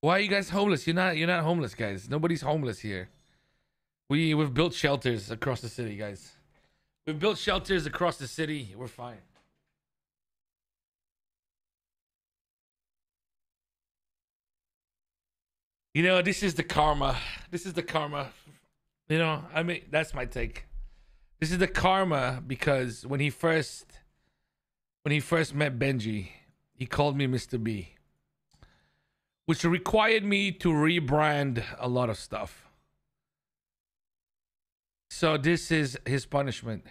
Why are you guys homeless? You're not. You're not homeless, guys. Nobody's homeless here. We we've built shelters across the city, guys. We've built shelters across the city. We're fine. You know, this is the karma. This is the karma. You know, I mean, that's my take. This is the karma because when he first when he first met Benji, he called me Mr. B, which required me to rebrand a lot of stuff. So this is his punishment.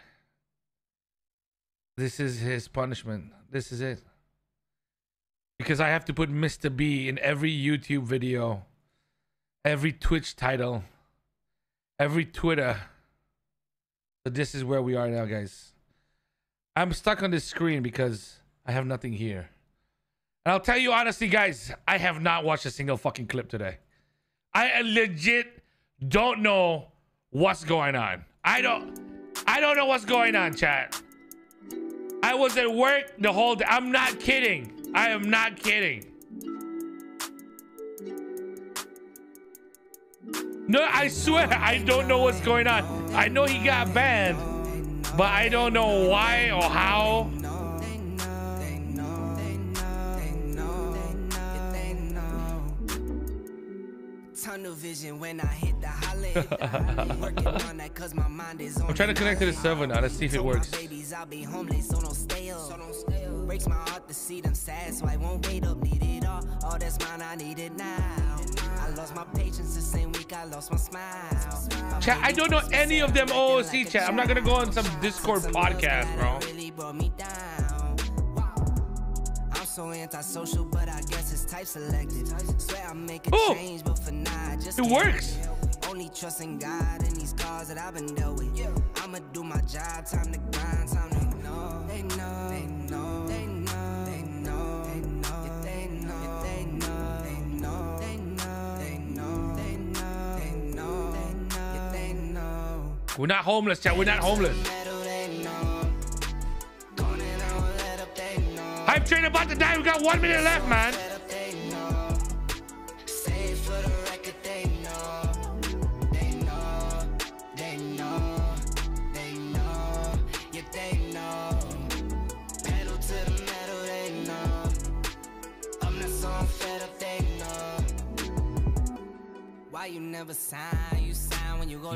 This is his punishment. This is it. Because I have to put Mr. B in every YouTube video, every Twitch title, every Twitter. So this is where we are now, guys. I'm stuck on this screen because I have nothing here. And I'll tell you honestly, guys, I have not watched a single fucking clip today. I legit don't know what's going on. I don't I don't know what's going on, chat. I was at work the whole day. I'm not kidding. I am not kidding. No, I swear I don't know what's going on. I know he got banned, but I don't know why or how. Tunnel vision when I hit the I'm working on that cause my mind is on I'm trying to connect to the server now. Let's see if it works. Babies, I'll be homeless, so don't stay up. Breaks my heart to see them sad, so I won't wait up. Need it all, all that's mine, I need it now. I lost my patience the same week I lost my smile. Chat, I don't know any of them OOC chat. I'm not gonna go on some Discord podcast, bro. Really brought me down. I'm so antisocial, but I guess it's type selected. Swear I make a Oh! change, but for now, just It works. Only trusting God and these scars that I've been dealt with. I'ma do my job, time to grind, time to know. They know, they know, they know, they know, they know, they know, they know, they know, they know, they know, they know, they know, they know, they know. We're not homeless, chat. We're not homeless. Metal, they know. Gone and I won't let up, they know. Hype train about to die. We got one minute left, man.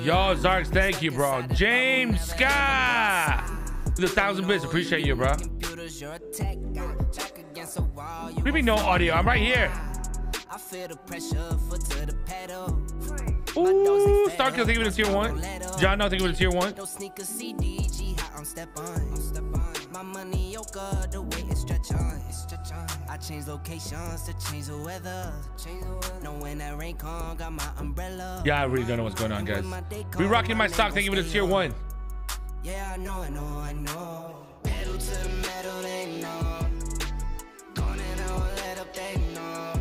Yo, Zarks, thank you, bro. James Scott. The thousand bits. Appreciate you, bro. Leave me no audio. I'm right here. I feel the pressure, foot to the pedal. Ooh, Stark, I think it was a tier one. John, I think it was a tier one. My money, yoga, the way it stretch on. It stretch on. I change locations to change the weather. Change the weather. Know when that rain come, got my umbrella. Yeah, I really don't know what's going on, guys. We rocking my stock. Thank you for the tier one. Yeah, I know, I know, I know. Pedal to the metal, they know. Gone and I won't let up, they know.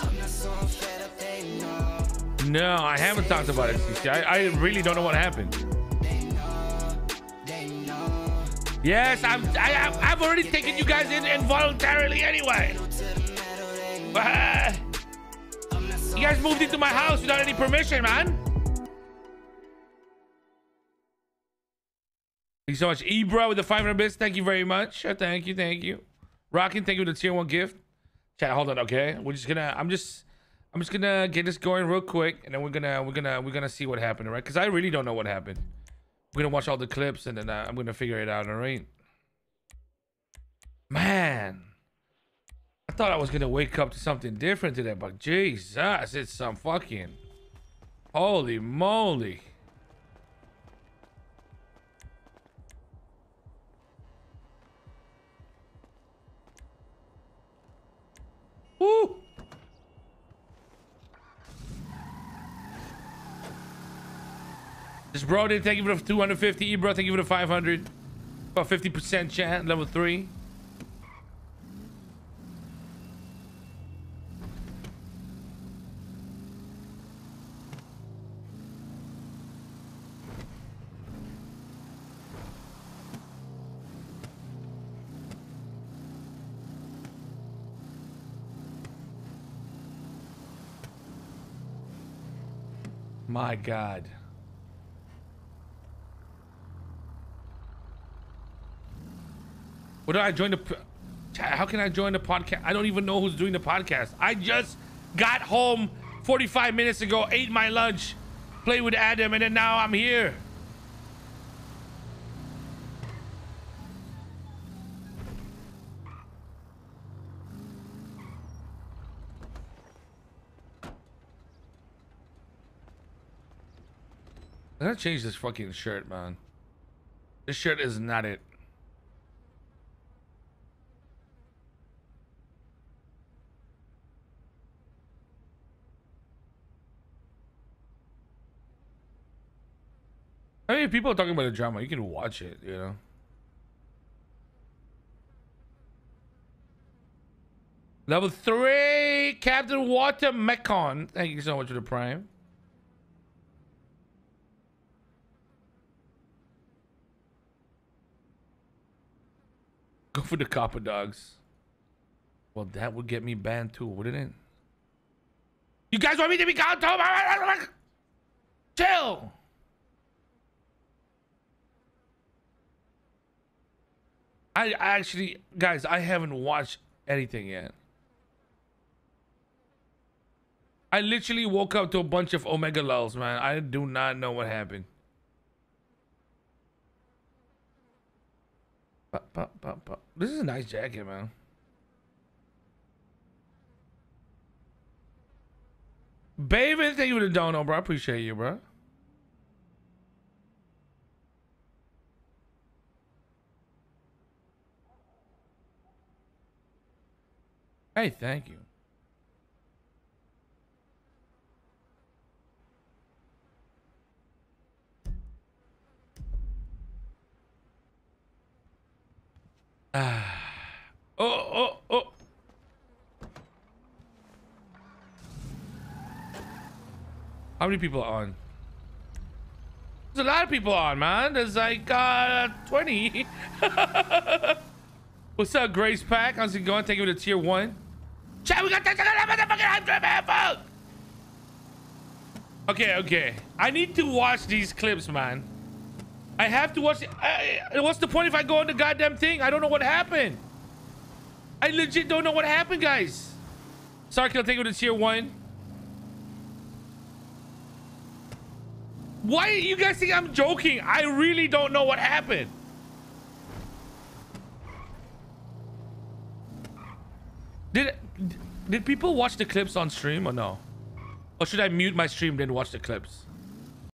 I'm not so fed up, they know. No, I haven't talked about it, CC. I, I really don't know what happened. Yes, I'm, I, have- I've already taken you guys in involuntarily anyway. So you guys moved into my house without any permission, man. Thank you so much. Ebro with the 500 bits. Thank you very much. Uh, Thank you, thank you. Rockin', thank you for the tier one gift. Chat, hold on, okay? We're just gonna, I'm just, I'm just gonna get this going real quick, and then we're gonna, we're gonna, we're gonna see what happened, right? Because I really don't know what happened. We're gonna watch all the clips, and then uh, I'm gonna figure it out, all right? Man, I thought I was gonna wake up to something different today, but Jesus, it's some fucking holy moly. Woo! This bro did thank you for the 250. E bro, thank you for the 500. About 50% chance, level three. My God. What do I join the? How can I join the podcast? I don't even know who's doing the podcast. I just got home 45 minutes ago, ate my lunch, played with Adam, and then now I'm here. I gotta change this fucking shirt, man. This shirt is not it. I mean, people are talking about the drama. You can watch it, you know. Level three, Captain Water Mekon. Thank you so much for the prime. Go for the copper dogs. Well, that would get me banned too, wouldn't it? You guys want me to be gone? Chill. I, actually, guys, I haven't watched anything yet. I literally woke up to a bunch of Omega lulls, man. I do not know what happened. Ba- ba- ba- ba. This is a nice jacket, man. Baby, thank you for the dono, bro. I appreciate you, bro. Hey, thank you. Ah. Oh, oh, oh. How many people are on? There's a lot of people on, man. There's like uh 20. What's up, Grace Pack? How's it going? Thank you to tier one. Chat, we got that motherfucking hype! Okay, okay. I need to watch these clips, man. I have to watch it. I, what's the point if I go on the goddamn thing? I don't know what happened. I legit don't know what happened, guys. Sorry, can I take you to tier one? Why you guys think I'm joking? I really don't know what happened. Did did people watch the clips on stream or no? Or should I mute my stream then watch the clips?